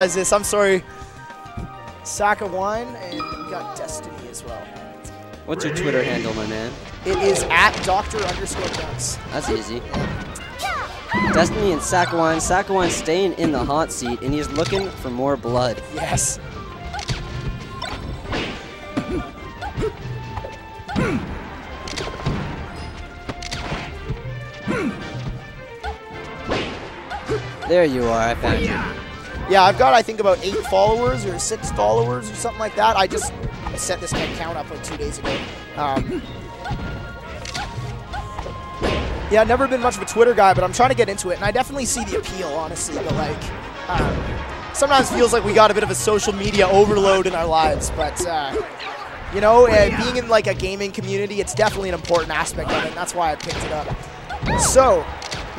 This, I'm sorry. Sack of wine, and we got Destiknee as well. What's your Twitter handle, my man? It is at Doctor underscore Dunks. That's easy. Destiknee and Sack of Wine. Sakawine staying in the hot seat, and he's looking for more blood. Yes. There you are, I found you. Yeah, I've got I think about eight followers or six followers or something like that. I just set this count up like two days ago. Um, yeah, I've never been much of a Twitter guy, but I'm trying to get into it, and I definitely see the appeal, honestly. But like, um, sometimes feels like we got a bit of a social media overload in our lives, but. Uh, you know, uh, being in like a gaming community, it's definitely an important aspect of it, and that's why I picked it up. So,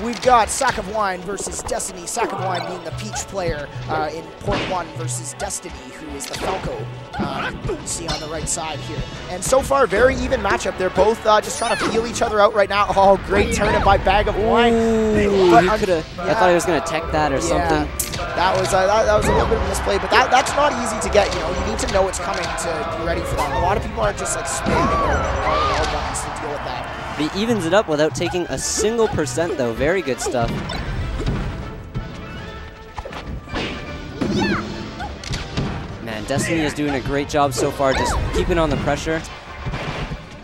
We've got Sack of Wine versus Destiknee. Sack of Wine being the Peach player uh, in Port 1 versus Destiknee, who is the Falco. Uh, see on the right side here. And so far, very even matchup. They're both uh, just trying to feel each other out right now. Oh, great turn by Bag of Wine. Ooh, But yeah. I thought he was going to tech that or Yeah, something. that was uh, that, that was a little bit of a misplay, but that that's not easy to get. You know, you need to know it's coming to be ready for that. A lot of people aren't just like spamming RL buttons to. But he evens it up without taking a single percent, though. Very good stuff. Man, Destiknee is doing a great job so far, just keeping on the pressure.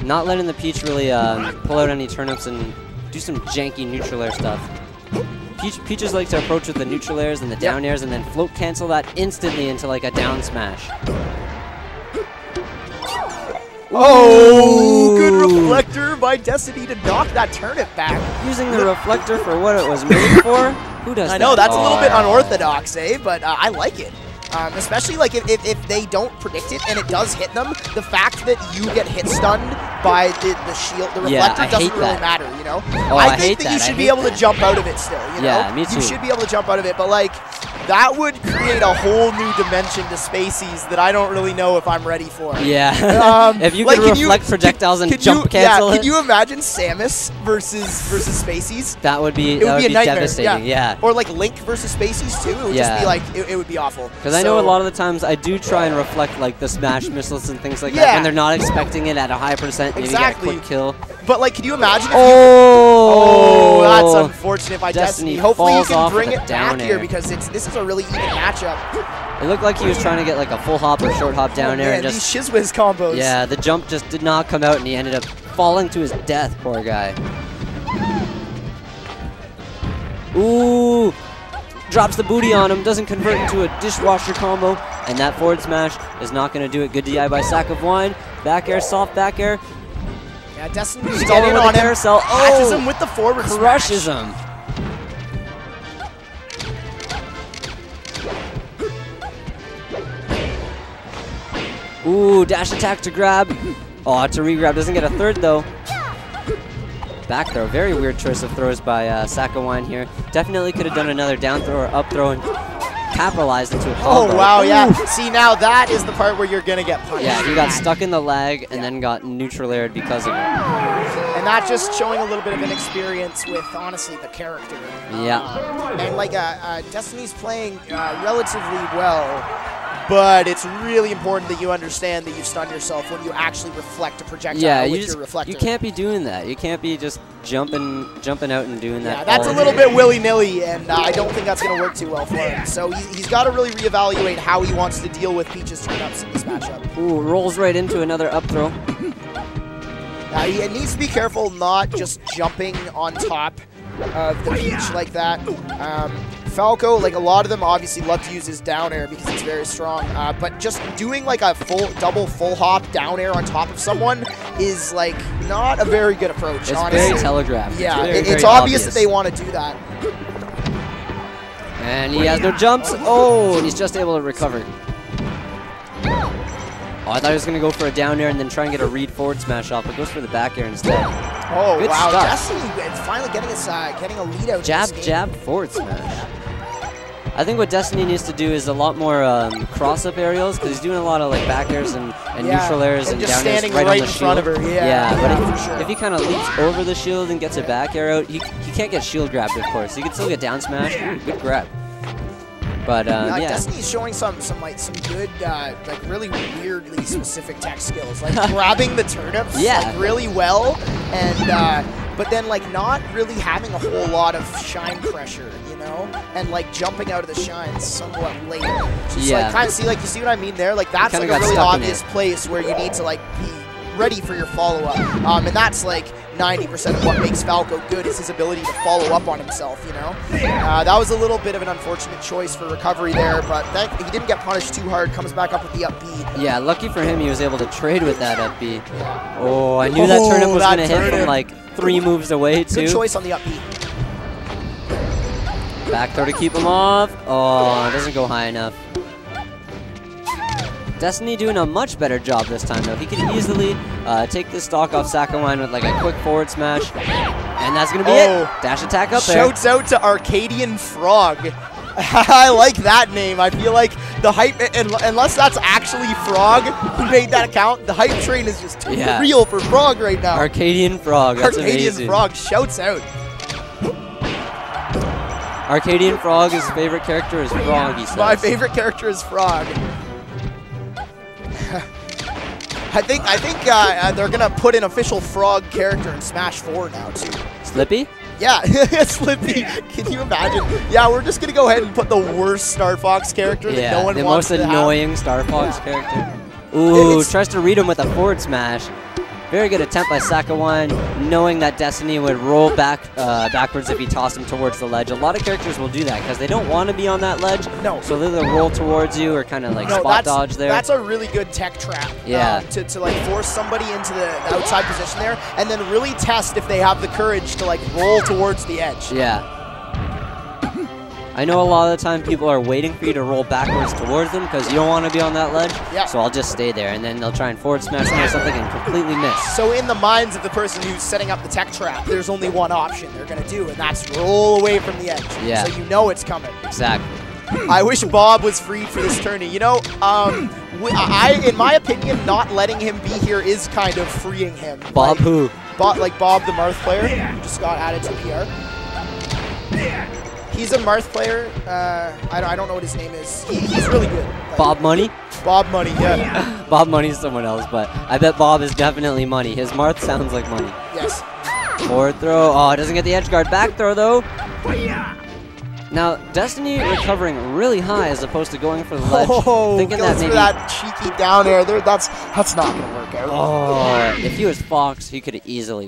Not letting the Peach really um, pull out any turnips and do some janky neutral air stuff. Peach, Peaches like to approach with the neutral airs and the down airs and then float cancel that instantly into like a down smash. Oh, good Ooh. By Destiknee to knock that turnip back. Using the reflector for what it was made for? Who does I that? know that's a little bit Oh. unorthodox, eh? But uh, I like it. Um, especially like if, if, if they don't predict it and it does hit them, the fact that you get hit stunned by the, the shield, the reflector I doesn't really that. matter, you know? Oh, I I think hate that, that. you I should be hate able to jump out of it still, you know? Yeah, me You should be able to jump out of it, but like that would create a whole new dimension to Spaceys that I don't really know if I'm ready for. Yeah. Um, if you like, could can you- reflect projectiles and Could jump you, cancel yeah, it, Can you imagine Samus versus versus Spaceys? that would be It that would would be a be nightmare. devastating. Yeah. Or like Link versus Spaceys too. It would just be like it, it would be awful. Because I know a lot of the times I do try and reflect like the smash missiles and things like that Yeah. when they're not expecting it at a high percent. Maybe Exactly. get a quick kill. But like, can you imagine? If you, Oh, oh, that's oh. unfortunate by Destiknee. Destiknee Hopefully you can bring it down back here because it's this is a really even matchup. It looked like he was trying to get like a full hop or short hop down oh, there man, and these just Shizwiz combos. yeah, the jump just did not come out and he ended up falling to his death. Poor guy. Ooh, drops the booty on him, doesn't convert into a dishwasher combo, and that forward smash is not going to do it. Good DI by Sack of Wine. Back air, soft back air, Yeah, Destiknee's Stole getting with on him. carousel. Catches Oh! him with the forward crushes smash. him. Ooh, dash attack to grab. Oh, to re-grab. Doesn't get a third, though. Back throw. Very weird choice of throws by uh, Sack of Wine here. Definitely could have done another down throw or up throw and capitalized into a Oh combo. wow, yeah. Ooh. See now that is the part where you're gonna get punished. Yeah, he got stuck in the lag and then got neutral aired because of it. and that just showing a little bit of inexperience with honestly the character. Yeah. Um, and like uh, uh, Destiknee's playing uh, relatively well, but it's really important that you understand that you stun yourself when you actually reflect a projectile Yeah, with you your just reflector. you can't be doing that. You can't be just jumping jumping out and doing that. Yeah, that's a little day. bit willy nilly, and uh, I don't think that's going to work too well for him. So he, he's got to really reevaluate how he wants to deal with Peach's turnips in this matchup. Ooh, rolls right into another up throw. Uh, he needs to be careful not just jumping on top of the Peach like that. Um, Falco, like a lot of them obviously love to use his down air because it's very strong, uh, but just doing like a full double full hop down air on top of someone is like not a very good approach, It's honestly. very telegraphed. yeah, it's, very, it- it's very obvious, that they want to do that. And he has no jumps. Oh, and he's just able to recover. Oh, I thought he was going to go for a down air and then try and get a read forward smash off, but goes for the back air instead. Oh Good wow, stuff. Destiknee is finally getting us uh, getting a lead out. Jab, jab, forward smash. I think what Destiknee needs to do is a lot more um, cross-up aerials because he's doing a lot of like back airs and, and Yeah, neutral airs and and, down airs standing right, right on the in front shield. of her, yeah, but yeah, if, sure. if he kind of leaps over the shield and gets a back air out, he, he can't get shield grabbed, of course. He can still get down smash. Ooh, good grab. But um, Uh, yeah, Destiknee's showing some some like some good uh, like really weirdly specific tech skills, like grabbing the turnips Yeah. like really well, and uh, but then like not really having a whole lot of shine pressure, you know, and like jumping out of the shine somewhat late. Just Yeah. like kind of see like you see what I mean there, like that's like a really obvious place where you need to like be ready for your follow up, um, and that's like 90% of what makes Falco good is his ability to follow up on himself, you know? Uh, that was a little bit of an unfortunate choice for recovery there, but thank, he didn't get punished too hard, comes back up with the up B. yeah. Lucky for him, he was able to trade with that up B. Oh, I knew that turnip Oh, was gonna hit from like three moves away too. Good choice on the up B. Back throw to keep him off. Oh, it doesn't go high enough. Destiknee doing a much better job this time though. He can easily uh, take this stock off Sack of Wine with like a quick forward smash. And that's gonna be Oh. it. Dash attack up there. Shouts out to Arcadian Frog. I like that name. I feel like the hype, un- unless that's actually Frog who made that account, the hype train is just too Yeah. real for Frog right now. Arcadian Frog. That's Arcadian amazing. Frog shouts out. Arcadian Frog, his favorite character is Frog, he says. My favorite character is Frog. I think I think uh, uh, they're gonna put an official Frog character in Smash 4 now too. Slippy? Yeah, Slippy. Can you imagine? Yeah, we're just gonna go ahead and put the worst Star Fox character that no one the wants The most have. annoying Star Fox character. Ooh, It's- tries to read him with a forward smash. Very good attempt by Sack of Wine, knowing that Destiknee would roll back uh, backwards if he tossed him towards the ledge. A lot of characters will do that because they don't want to be on that ledge. No. So they'll either roll towards you or kind of like No, spot dodge there. That's a really good tech trap. Yeah. um, to, to like force somebody into the outside position there, and then really test if they have the courage to like roll towards the edge. Yeah. I know a lot of the time people are waiting for you to roll backwards towards them because you don't want to be on that ledge. Yeah. So I'll just stay there, and then they'll try and forward smash me or something and completely miss. So in the minds of the person who's setting up the tech trap, there's only one option they're gonna do, and that's roll away from the edge. Yeah. So you know it's coming. Exactly. I wish Bob was freed for this tourney. You know, um, I, in my opinion, not letting him be here is kind of freeing him. Bob like, who? Bob, like Bob the Marth player, who just got added to PR. He's a Marth player. Uh, I, don't, I don't know what his name is. He, he's really good. Like, Bob Money? Bob Money, yeah. Bob Money's someone else, but I bet Bob is definitely money. His Marth sounds like money. Yes. Forward throw. Oh, doesn't get the edge guard. Back throw, though. Now, Destiknee recovering really high as opposed to going for the ledge. Oh, thinking that maybe. that cheeky down air. There, that's that's not gonna work out. Oh, if he was Fox, he could have easily